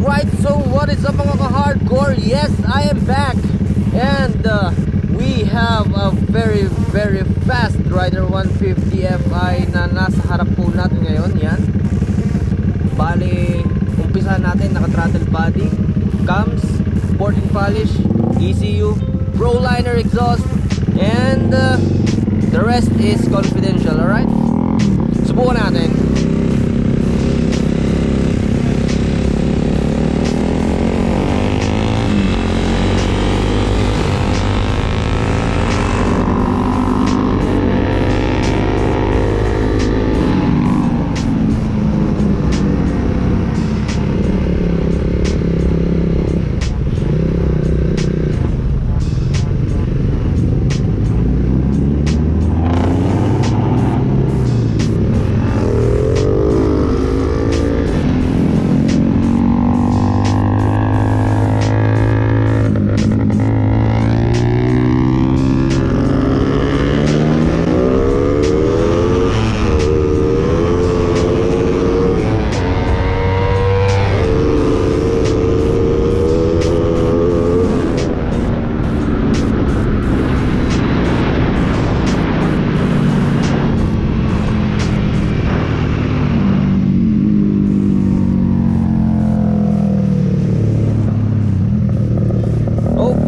Alright, so what is up mga ka-hardcore? Yes, I am back And uh, we have a very very fast Rider 150 Fi na nasa harap po natin ngayon Yan Bali, umpisa natin naka-throttle body Cams, sporting polish, ECU, Proliner exhaust And uh, the rest is confidential, alright? Subukan natin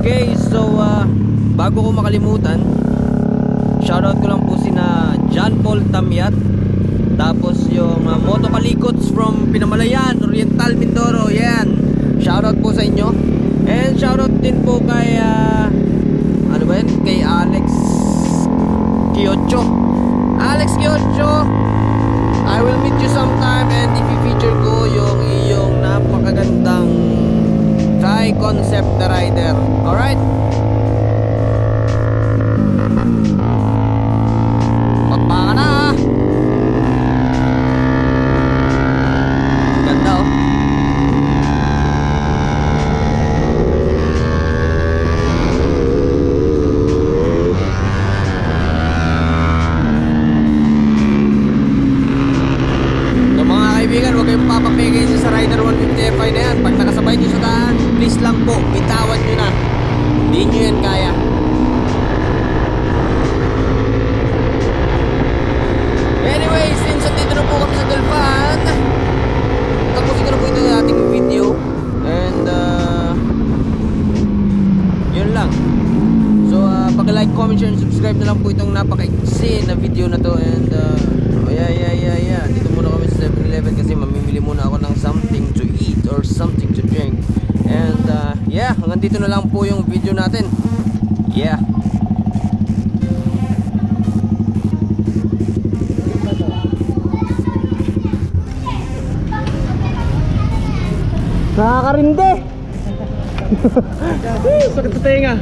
Okay, so uh, bago ko makalimutan, shoutout ko lang po sina John Paul Tamyat, tapos yung uh, Moto Kalikots from Pinamalayan, Oriental Mindoro, yan. Shoutout po sa inyo. And shoutout din po kay uh, ano ba yun? Kay Alex Kiocho. Alex Kiocho, I will meet you sometime and i-feature ko yung iyong Concept na rider. Alright? Pakpaka na ah! Ganda oh. So mga kaibigan, huwag kayong papapigay sa Rider 150 Fi na yan. Pag nakasabay nyo sa daan, lang po, bitawan nyo na. Hindi nyo yan kaya. Anyway, since andito na po kami sa Galvan, tapusin ko na po ito yung ating video. And, uh, yun lang. So, uh, pag-like, comment, share, and subscribe na lang po itong napaka-iksi na video na to. And, uh, oh yeah, yeah, yeah, yeah. Dito muna kami sa 7-Eleven kasi mamimili muna ako ng something hanggang dito na lang po yung video natin. Yeah. Nakakarinde! Sakit sa tenga.